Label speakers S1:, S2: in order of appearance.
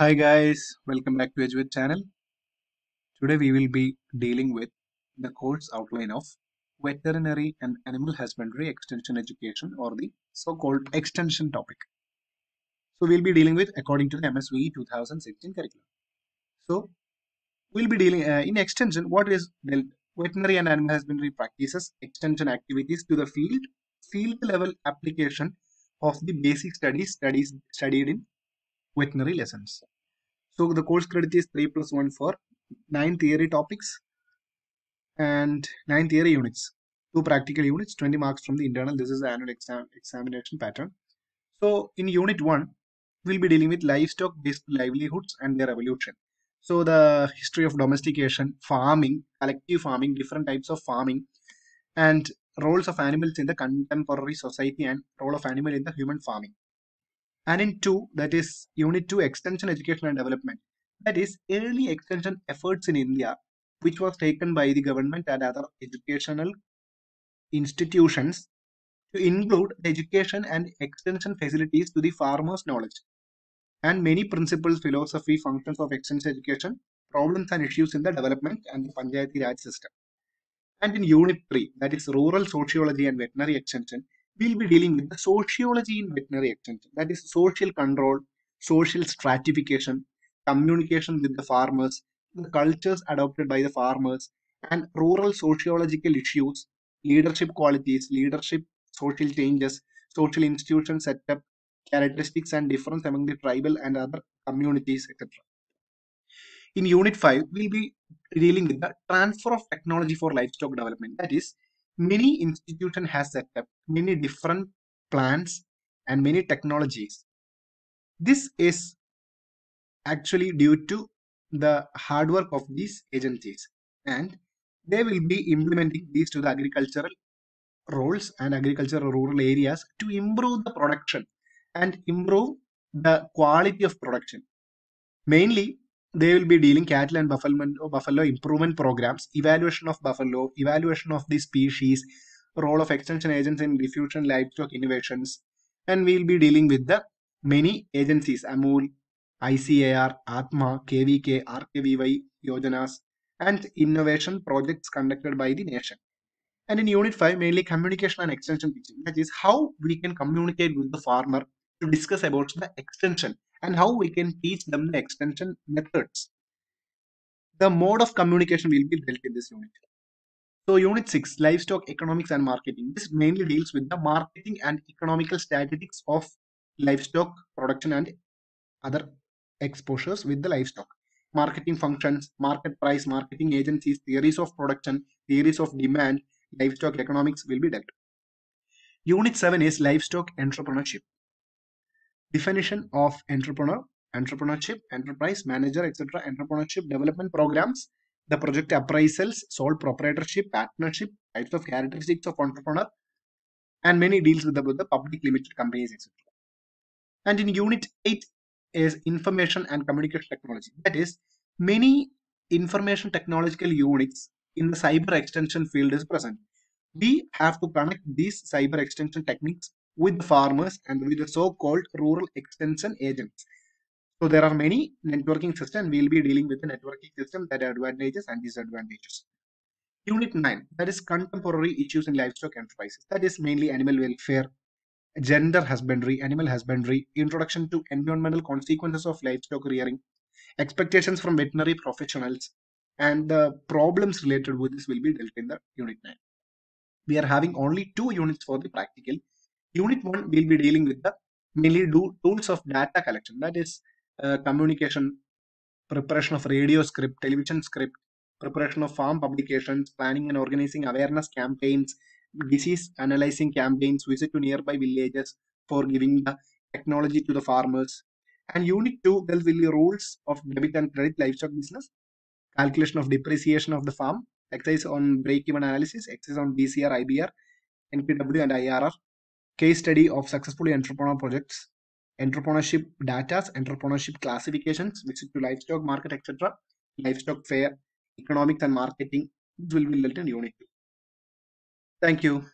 S1: Hi guys, welcome back to EDU VET channel. Today we will be dealing with the course outline of Veterinary and Animal Husbandry Extension Education or the so-called extension topic. So we'll be dealing with according to the MSVE 2016 curriculum. So we'll be dealing uh, in extension what is the veterinary and animal husbandry practices extension activities to the field field level application of the basic studies studies studied in veterinary lessons. So the course credit is 3 plus 1 for 9 theory topics and 9 theory units. 2 practical units, 20 marks from the internal. This is the annual exam examination pattern. So in unit 1, we'll be dealing with livestock based livelihoods and their evolution. So the history of domestication, farming, collective farming, different types of farming and roles of animals in the contemporary society and role of animal in the human farming and in 2 that is unit 2 extension education and development. That is early extension efforts in india which was taken by the government and other educational institutions to include education and extension facilities to the farmers knowledge. And many principles philosophy functions of extension education problems and issues in the development and the panchayati raj system. And in unit 3 that is rural sociology and veterinary extension we'll be dealing with the sociology in veterinary extension. That is social control social stratification communication with the farmers the cultures adopted by the farmers and rural sociological issues leadership qualities leadership social changes social institution setup characteristics and difference among the tribal and other communities etc in unit 5 we'll be dealing with the transfer of technology for livestock development. That is many institution has set up many different plans and many technologies. This is actually due to the hard work of these agencies and they will be implementing these to the agricultural roles and agricultural rural areas to improve the production and improve the quality of production. Mainly they will be dealing cattle and buffalo, buffalo improvement programs, evaluation of buffalo, evaluation of the species, role of extension agents in diffusion livestock innovations, and we'll be dealing with the many agencies, AMUL, ICAR, ATMA, KVK, RKVY, Yojanas, and innovation projects conducted by the nation. And in Unit 5, mainly communication and extension teaching. That is how we can communicate with the farmer to discuss about the extension and how we can teach them the extension methods. The mode of communication will be dealt in this unit. So unit 6, livestock economics and marketing. This mainly deals with the marketing and economical statistics of livestock production and other exposures with the livestock. Marketing functions, market price, marketing agencies, theories of production, theories of demand, livestock economics will be dealt. Unit 7 is livestock entrepreneurship definition of entrepreneur entrepreneurship enterprise manager etc entrepreneurship development programs the project appraisals sole proprietorship partnership types of characteristics of entrepreneur and many deals with the, with the public limited companies etc and in unit 8 is information and communication technology. That is many information technological units in the cyber extension field is present. We have to connect these cyber extension techniques with the farmers and with the so-called rural extension agents. So there are many networking systems. We'll be dealing with the networking system that advantages and disadvantages. Unit 9, that is contemporary issues in livestock enterprises. That is mainly animal welfare, gender husbandry, animal husbandry, introduction to environmental consequences of livestock rearing, expectations from veterinary professionals, and the problems related with this will be dealt in the Unit 9. We are having only two units for the practical Unit 1 will be dealing with the mainly do tools of data collection that is uh, communication, preparation of radio script, television script, preparation of farm publications, planning and organizing awareness campaigns, disease analyzing campaigns, visit to nearby villages for giving the technology to the farmers. And unit 2 there will be rules of debit and credit livestock business, calculation of depreciation of the farm, exercise on break-even analysis, exercise on BCR, IBR, NPW and IRR, case study of successfully entrepreneur projects, entrepreneurship data, entrepreneurship classifications, visit to livestock market, etc., livestock fair, economics and marketing. This will be written in unit 2. Thank you.